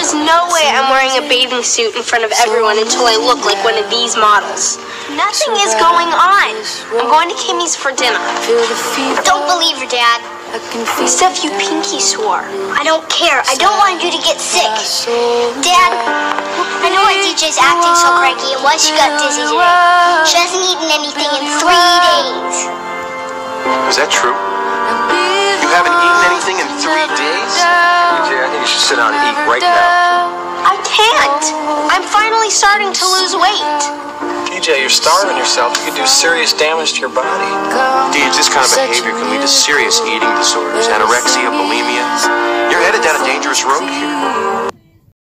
There's no way I'm wearing a bathing suit in front of everyone until I look like one of these models. Nothing is going on. I'm going to Kimmy's for dinner. Don't believe her, Dad. Stuff you pinky swore. I don't care. I don't want you to get sick. Dad, I know why DJ's acting so cranky and why she got dizzy today. She hasn't eaten anything in three days. Is that true? You haven't eaten anything in three days? DJ, I think you should sit down and eat right now. I can't. I'm finally starting to lose weight. DJ, you're starving yourself. You could do serious damage to your body. Deej, this kind of behavior can lead to serious eating disorders, anorexia, bulimia. You're headed down a dangerous road here.